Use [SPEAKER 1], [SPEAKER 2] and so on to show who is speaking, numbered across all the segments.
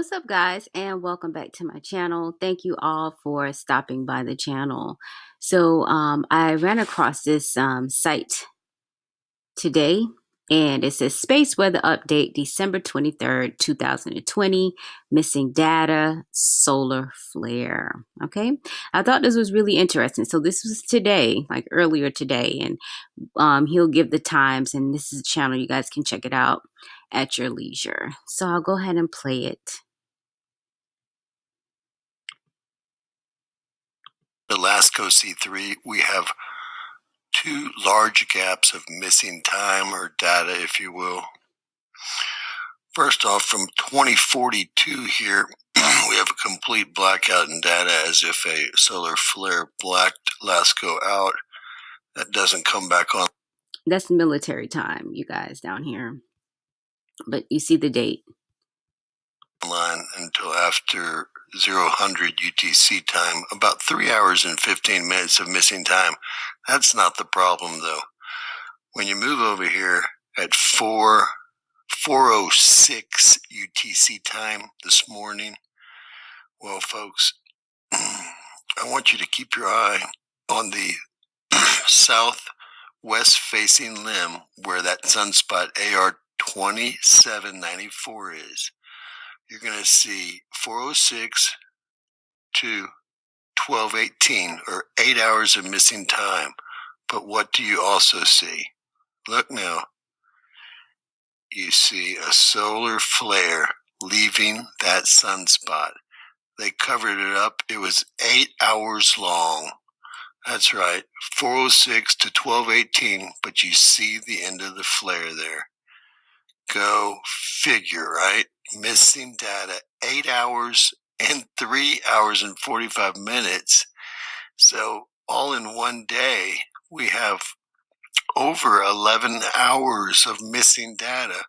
[SPEAKER 1] What's up, guys, and welcome back to my channel. Thank you all for stopping by the channel. So, um, I ran across this um, site today, and it says Space Weather Update December 23rd, 2020, missing data, solar flare. Okay, I thought this was really interesting. So, this was today, like earlier today, and um, he'll give the times, and this is a channel you guys can check it out at your leisure. So I'll go ahead and play it.
[SPEAKER 2] LASCO C3, we have two large gaps of missing time or data, if you will. First off, from 2042 here, we have a complete blackout in data as if a solar flare blacked LASCO out. That doesn't come back on.
[SPEAKER 1] That's military time, you guys down here but you see the date.
[SPEAKER 2] Line until after 000 UTC time, about three hours and 15 minutes of missing time. That's not the problem though. When you move over here at 4 406 UTC time this morning, well, folks, I want you to keep your eye on the southwest facing limb where that sunspot AR 2794 is, you're going oh to see 406 to 1218 or eight hours of missing time. But what do you also see? Look now. You see a solar flare leaving that sunspot. They covered it up. It was eight hours long. That's right, 406 to 1218, but you see the end of the flare there. Go figure, right? Missing data, eight hours and three hours and 45 minutes. So, all in one day, we have over 11 hours of missing data.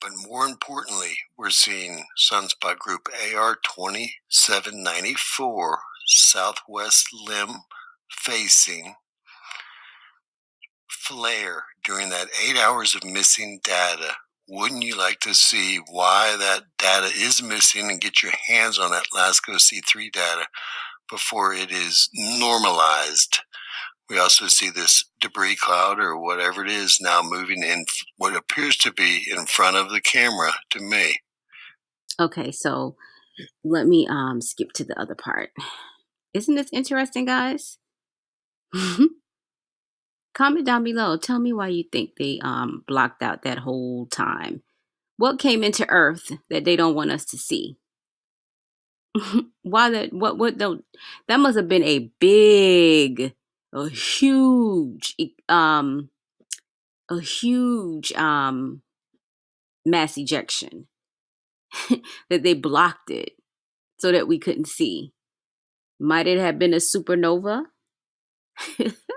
[SPEAKER 2] But more importantly, we're seeing sunspot group AR 2794, southwest limb facing flare during that eight hours of missing data wouldn't you like to see why that data is missing and get your hands on that LASCO C3 data before it is normalized? We also see this debris cloud or whatever it is now moving in what appears to be in front of the camera to me.
[SPEAKER 1] Okay, so let me um skip to the other part. Isn't this interesting, guys? Comment down below. Tell me why you think they um blocked out that whole time. What came into Earth that they don't want us to see? why that what what don't that must have been a big a huge um a huge um mass ejection that they blocked it so that we couldn't see. Might it have been a supernova?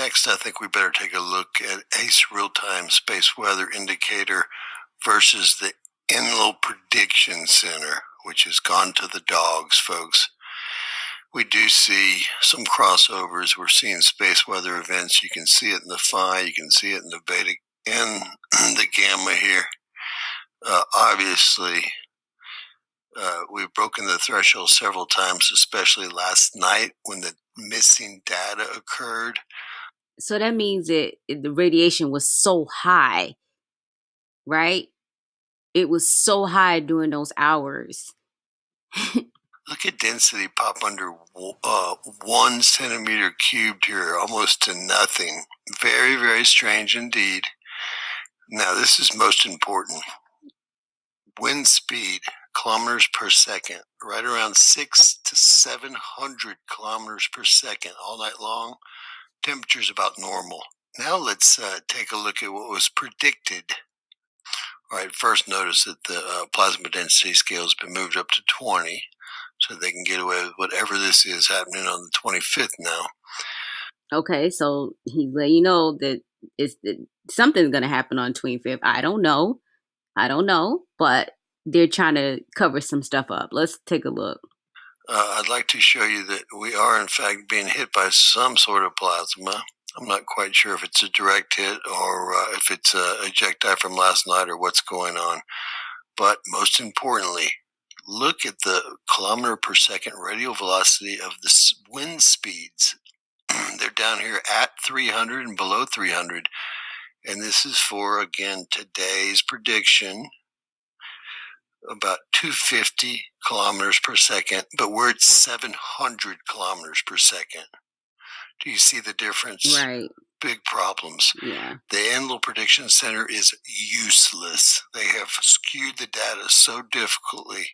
[SPEAKER 2] Next, I think we better take a look at ACE real time space weather indicator versus the Enlil Prediction Center, which has gone to the dogs, folks. We do see some crossovers. We're seeing space weather events. You can see it in the phi, you can see it in the beta and the gamma here. Uh, obviously, uh, we've broken the threshold several times, especially last night when the missing data occurred.
[SPEAKER 1] So that means that the radiation was so high, right? It was so high during those hours.
[SPEAKER 2] Look at density pop under uh, one centimeter cubed here, almost to nothing. Very, very strange indeed. Now, this is most important. Wind speed, kilometers per second, right around six to 700 kilometers per second all night long temperature's about normal. Now let's uh, take a look at what was predicted. All right, first notice that the uh, plasma density scale has been moved up to 20, so they can get away with whatever this is happening on the 25th now.
[SPEAKER 1] Okay, so he let you know that it's that something's going to happen on 25th. I don't know. I don't know, but they're trying to cover some stuff up. Let's take a look
[SPEAKER 2] uh, I'd like to show you that we are in fact being hit by some sort of plasma. I'm not quite sure if it's a direct hit or uh, if it's a ejecta from last night or what's going on. But most importantly, look at the kilometer per second radial velocity of the wind speeds. They're down here at 300 and below 300. And this is for, again, today's prediction about 250 kilometers per second, but we're at 700 kilometers per second. Do you see the difference?
[SPEAKER 1] Right.
[SPEAKER 2] Big problems.
[SPEAKER 1] Yeah.
[SPEAKER 2] The Enlil Prediction Center is useless. They have skewed the data so difficultly.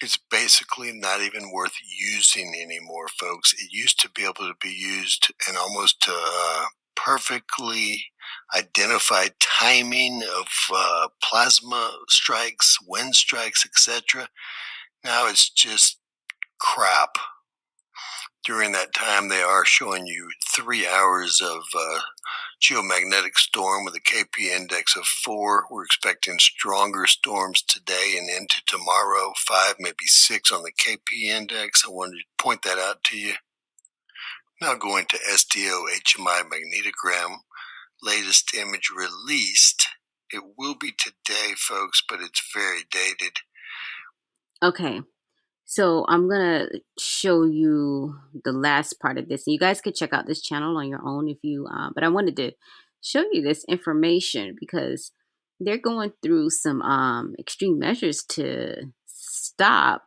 [SPEAKER 2] It's basically not even worth using anymore, folks. It used to be able to be used and almost uh, perfectly identified timing of uh, plasma strikes, wind strikes, etc. Now it's just crap during that time, they are showing you three hours of uh, geomagnetic storm with a KP index of four. We're expecting stronger storms today and into tomorrow, five, maybe six on the KP index. I wanted to point that out to you. Now going to SDO HMI magnetogram, latest image released. It will be today, folks, but it's very dated.
[SPEAKER 1] Okay. So I'm gonna show you the last part of this. And you guys could check out this channel on your own if you. Uh, but I wanted to show you this information because they're going through some um, extreme measures to stop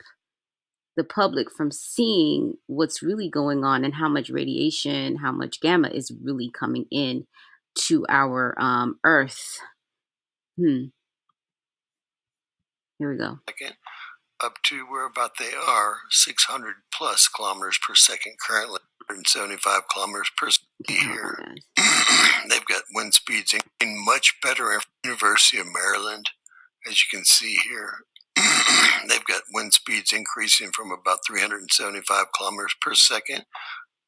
[SPEAKER 1] the public from seeing what's really going on and how much radiation, how much gamma is really coming in to our um, Earth. Hmm. Here we go.
[SPEAKER 2] Okay up to where about they are 600 plus kilometers per second currently 175 kilometers per second here they've got wind speeds in much better university of maryland as you can see here they've got wind speeds increasing from about 375 kilometers per second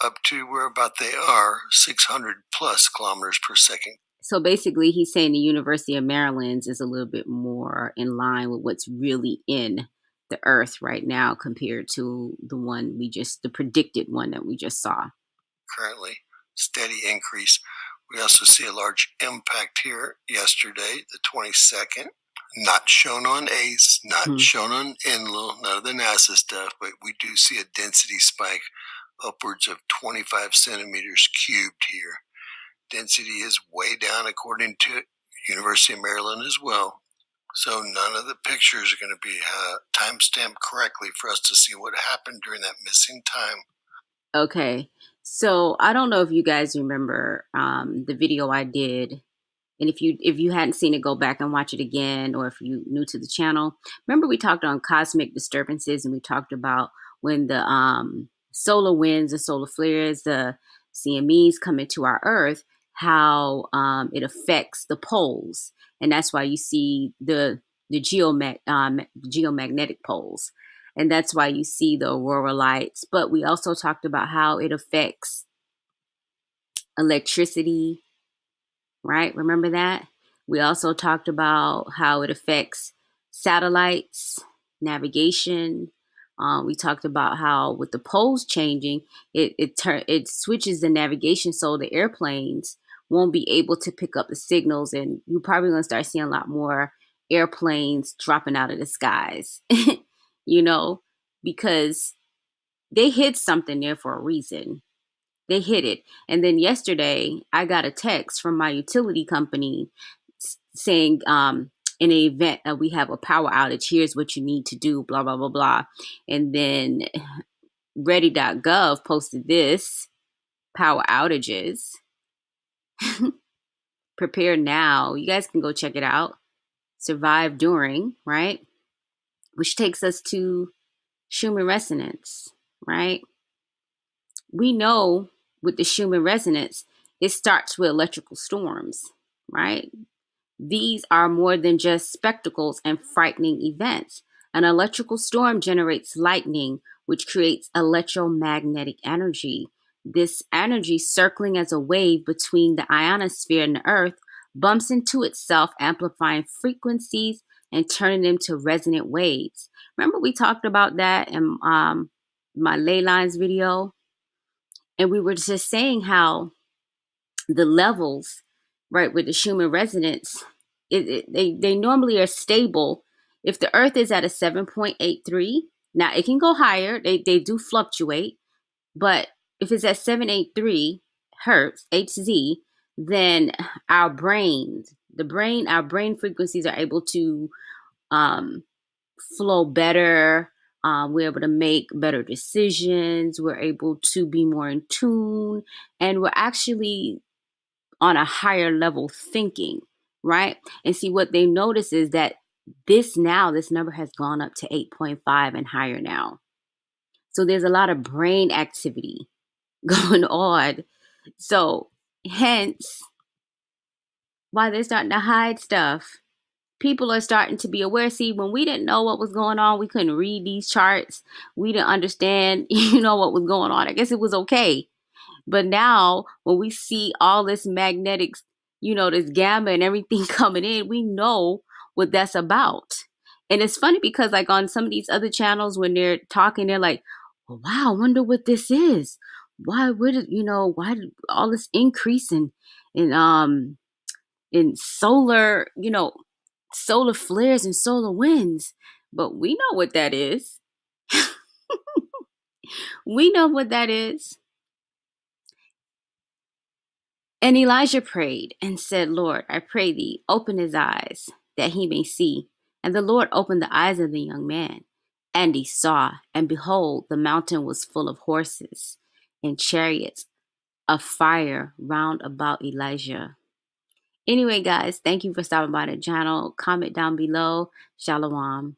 [SPEAKER 2] up to where about they are 600 plus kilometers per second.
[SPEAKER 1] So basically he's saying the university of maryland is a little bit more in line with what's really in the earth right now compared to the one we just the predicted one that we just saw.
[SPEAKER 2] Currently steady increase. We also see a large impact here yesterday the 22nd not shown on ace not mm-hmm. shown on enlil none of the nasa stuff but we do see a density spike upwards of 25 centimeters cubed here density is way down according to university of maryland as well so none of the pictures are going to be uh, time stamped correctly for us to see what happened during that missing time.
[SPEAKER 1] Okay. So I don't know if you guys remember um, the video I did, and if you if you hadn't seen it, go back and watch it again, or if you new to the channel. Remember we talked on cosmic disturbances, and we talked about when the um, solar winds, the solar flares, the CMEs come into our Earth, how um, it affects the poles and that's why you see the the um, geomagnetic poles, and that's why you see the aurora lights. But we also talked about how it affects electricity, right? Remember that? We also talked about how it affects satellites, navigation. Um, we talked about how with the poles changing, it it tur- it switches the navigation so the airplanes won't be able to pick up the signals and you're probably to start seeing a lot more airplanes dropping out of the skies you know because they hid something there for a reason. They hid it. And then yesterday i got a text from my utility company saying um in an event that we have a power outage here's what you need to do blah blah blah blah and then ready.gov posted this power outages Prepare now. You guys can go check it out. Survive during, right? Which takes us to Schumann resonance, right? We know with the Schumann resonance, it starts with electrical storms, right? These are more than just spectacles and frightening events. An electrical storm generates lightning, which creates electromagnetic energy. This energy, circling as a wave between the ionosphere and the Earth, bumps into itself, amplifying frequencies and turning them to resonant waves. Remember, we talked about that in um, my ley lines video? And we were just saying how the levels, right, with the Schumann resonance, it, it, they, they normally are stable. If the Earth is at a 7.83, now it can go higher, they, they do fluctuate, but if it's at 783 hertz, HZ, then our brains, the brain, our brain frequencies are able to um, flow better. Um, we're able to make better decisions. We're able to be more in tune, and we're actually on a higher level thinking, right? And see what they notice is that this now, this number has gone up to 8.5 and higher now. So there's a lot of brain activity going on. So, hence, why they're starting to hide stuff. People are starting to be aware. See, when we didn't know what was going on, we couldn't read these charts. We didn't understand, you know, what was going on. I guess it was okay. But now, when we see all this magnetic, you know, this gamma and everything coming in, we know what that's about. And it's funny because, like, on some of these other channels, when they're talking, they're like, wow, I wonder what this is. Why would it, you know, why did all this increase in, in, um, in solar, you know, solar flares and solar winds? But we know what that is. we know what that is. And Elijah prayed and said, Lord, I pray thee, open his eyes that he may see. And the Lord opened the eyes of the young man, and he saw, and behold, the mountain was full of horses and chariots of fire round about Elijah. Anyway, guys, thank you for stopping by the channel. Comment down below. Shalom.